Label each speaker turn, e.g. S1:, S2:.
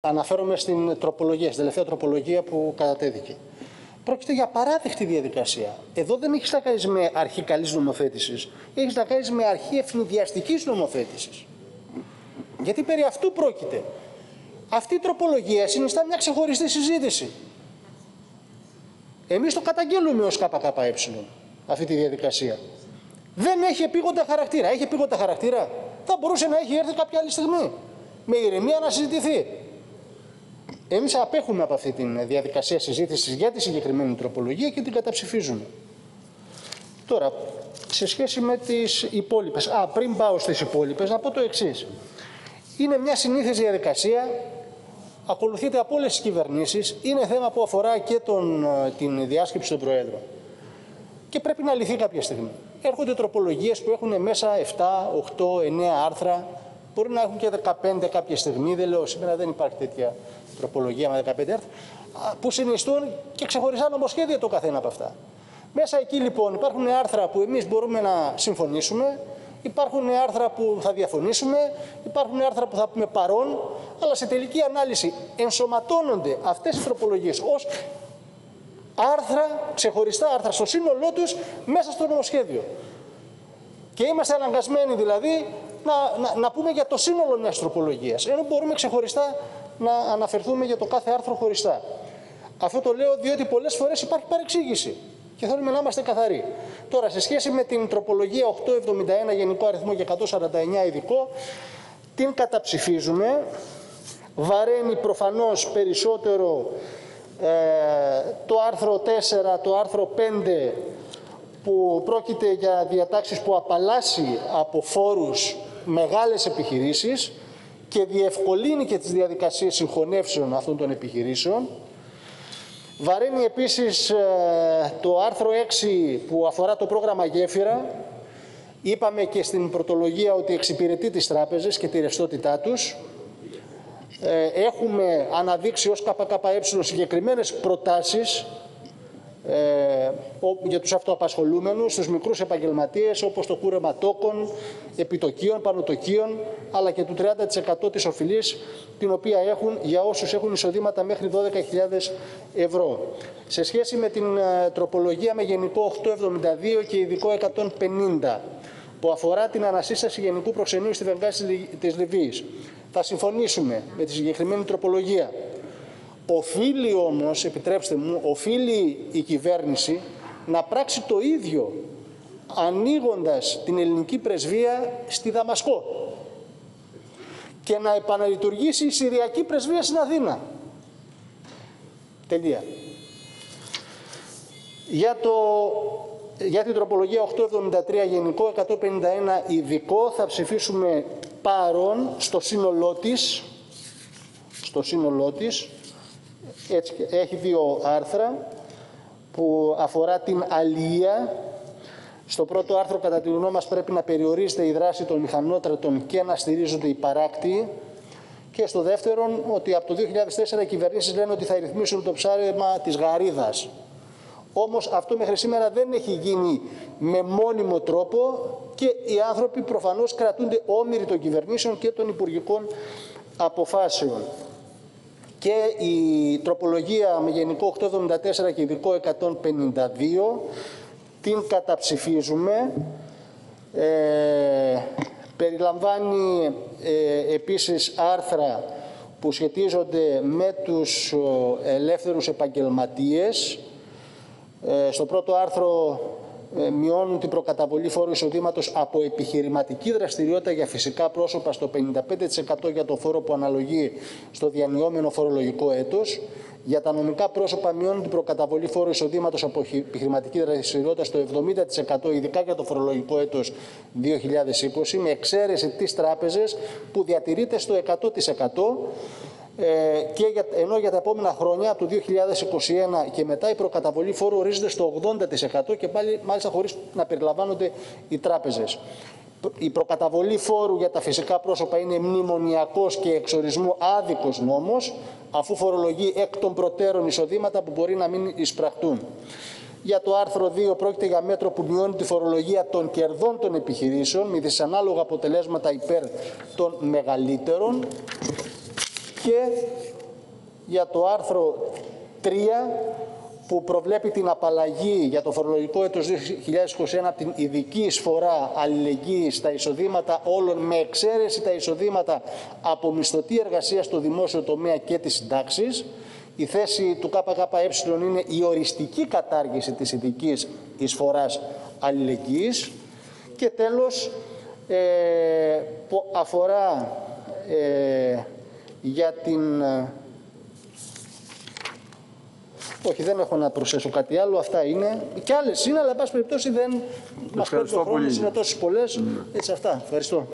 S1: Αναφέρομαι στην τροπολογία, στην τελευταία τροπολογία που κατατέθηκε. Πρόκειται για παράδεκτη διαδικασία. Εδώ δεν έχεις να κάνεις με αρχή καλής νομοθέτησης, έχεις να κάνεις με αρχή ευνηδιαστική νομοθέτησης. Γιατί περί αυτού πρόκειται; Αυτή η τροπολογία συνιστά μια ξεχωριστή συζήτηση. Εμείς το καταγγέλουμε ως ΚΚΕ αυτή τη διαδικασία. Δεν έχει επίγοντα χαρακτήρα. Έχει επίγοντα χαρακτήρα. Θα μπορούσε να έχει έρθει κάποια άλλη στιγμή. Με ηρεμία να συζητηθεί. Εμείς απέχουμε από αυτή τη διαδικασία συζήτησης για τη συγκεκριμένη τροπολογία και την καταψηφίζουμε. Τώρα, σε σχέση με τις υπόλοιπες, α, πριν πάω στις υπόλοιπες, να πω το εξής. Είναι μια συνήθιση διαδικασία, ακολουθείται από όλες τις κυβερνήσεις, είναι θέμα που αφορά και τον, την διάσκεψη των Προέδρων. Και πρέπει να λυθεί κάποια στιγμή. Έρχονται τροπολογίες που έχουν μέσα 7, 8, 9 άρθρα, μπορεί να έχουν και 15 κάποια στιγμή, δεν λέω σήμερα δεν υπάρχει τέτοια τροπολογία με 15 άρθρα, που συνιστούν και ξεχωριστά νομοσχέδια το καθένα από αυτά. Μέσα εκεί λοιπόν υπάρχουν άρθρα που εμείς μπορούμε να συμφωνήσουμε, υπάρχουν άρθρα που θα διαφωνήσουμε, υπάρχουν άρθρα που θα πούμε παρόν, αλλά σε τελική ανάλυση ενσωματώνονται αυτές οι τροπολογίες ως άρθρα, ξεχωριστά άρθρα στο σύνολό τους μέσα στο νομοσχέδιο. Και είμαστε αναγκασμένοι δηλαδή να, να, να πούμε για το σύνολο μιας τροπολογίας, ενώ μπορούμε ξεχωριστά να αναφερθούμε για το κάθε άρθρο χωριστά. Αυτό το λέω διότι πολλές φορές υπάρχει παρεξήγηση και θέλουμε να είμαστε καθαροί. Τώρα, σε σχέση με την τροπολογία 871 γενικό αριθμό και 149 ειδικό, την καταψηφίζουμε. Βαραίνει προφανώς περισσότερο ε, το άρθρο 4, το άρθρο 5 που πρόκειται για διατάξεις που απαλλάσσει από φόρους μεγάλες επιχειρήσεις και διευκολύνει και τις διαδικασίες συγχωνεύσεων αυτών των επιχειρήσεων. Βαρύνει επίσης ε, το άρθρο 6 που αφορά το πρόγραμμα Γέφυρα. Είπαμε και στην πρωτολογία ότι εξυπηρετεί τις τράπεζες και τη ρευστότητά τους. Ε, έχουμε αναδείξει ως ΚΚΕ συγκεκριμένες προτάσεις ε, για τους αυτοαπασχολούμενους, τους μικρούς επαγγελματίες όπως το κούρεμα τόκων, επιτοκίων, πανωτοκίων αλλά και του 30% της οφειλής την οποία έχουν για όσους έχουν εισοδήματα μέχρι 12.000 ευρώ. Σε σχέση με την ε, τροπολογία με γενικό 872 και ειδικό 150 που αφορά την ανασύσταση γενικού προξενείου στη Βενγάση της Λιβύης. Θα συμφωνήσουμε με τη συγκεκριμένη τροπολογία. Οφείλει όμως, επιτρέψτε μου, οφείλει η κυβέρνηση να πράξει το ίδιο ανοίγοντας την ελληνική πρεσβεία στη Δαμασκό και να επαναλειτουργήσει η Συριακή πρεσβεία στην Αθήνα. Τελεία. Για, το, για την τροπολογία 873 γενικό, 151 ειδικό θα ψηφίσουμε παρόν στο σύνολό της, στο σύνολό της, έτσι, έχει δύο άρθρα που αφορά την αλία. Στο πρώτο άρθρο, κατά τη γνώμη μας, πρέπει να περιορίζεται η δράση των μηχανότρατων και να στηρίζονται οι παράκτιοι. Και στο δεύτερο, ότι από το 2004 οι κυβερνήσεις λένε ότι θα ρυθμίσουν το ψάρεμα της γαρίδας. Όμως αυτό μέχρι σήμερα δεν έχει γίνει με μόνιμο τρόπο και οι άνθρωποι προφανώς κρατούνται όμοιροι των κυβερνήσεων και των υπουργικών αποφάσεων και η τροπολογία με γενικό 874 και ειδικό 152 την καταψηφίζουμε. Ε, περιλαμβάνει ε, επίσης άρθρα που σχετίζονται με τους ελεύθερους επαγγελματίες. Ε, στο πρώτο άρθρο ε, μειώνουν την προκαταβολή φόρου εισοδήματος από επιχειρηματική δραστηριότητα για φυσικά πρόσωπα στο 55% για το φόρο που αναλογεί στο διανυόμενο φορολογικό έτος. Για τα νομικά πρόσωπα μειώνουν την προκαταβολή φόρου εισοδήματος από επιχειρηματική δραστηριότητα στο 70% ειδικά για το φορολογικό έτος 2020 με εξαίρεση τις τράπεζες που διατηρείται στο 100% ε, και για, ενώ για τα επόμενα χρόνια, από το 2021 και μετά, η προκαταβολή φόρου ορίζεται στο 80% και πάλι μάλιστα χωρίς να περιλαμβάνονται οι τράπεζες. Η προκαταβολή φόρου για τα φυσικά πρόσωπα είναι μνημονιακός και εξορισμού άδικος νόμος, αφού φορολογεί εκ των προτέρων εισοδήματα που μπορεί να μην εισπραχτούν. Για το άρθρο 2 πρόκειται για μέτρο που μειώνει τη φορολογία των κερδών των επιχειρήσεων με δυσανάλογα αποτελέσματα υπέρ των μεγαλύτερων και για το άρθρο 3 που προβλέπει την απαλλαγή για το φορολογικό έτος 2021 από την ειδική εισφορά αλληλεγγύης στα εισοδήματα όλων με εξαίρεση τα εισοδήματα από μισθωτή εργασίας στο δημόσιο τομέα και τις συντάξεις. Η θέση του ΚΚΕ είναι η οριστική κατάργηση της ειδικής εισφοράς αλληλεγγύης. Και τέλος, ε, που αφορά ε, για την... ε, Όχι, δεν έχω να προσθέσω κάτι άλλο. Αυτά είναι. Και άλλες είναι, αλλά εν πάση περιπτώσει δεν μας παίρνει
S2: Ευχαριστώ
S1: ο χρόνος.
S2: πολύ.
S1: Είναι τόσες πολλές. Έτσι αυτά. Ευχαριστώ.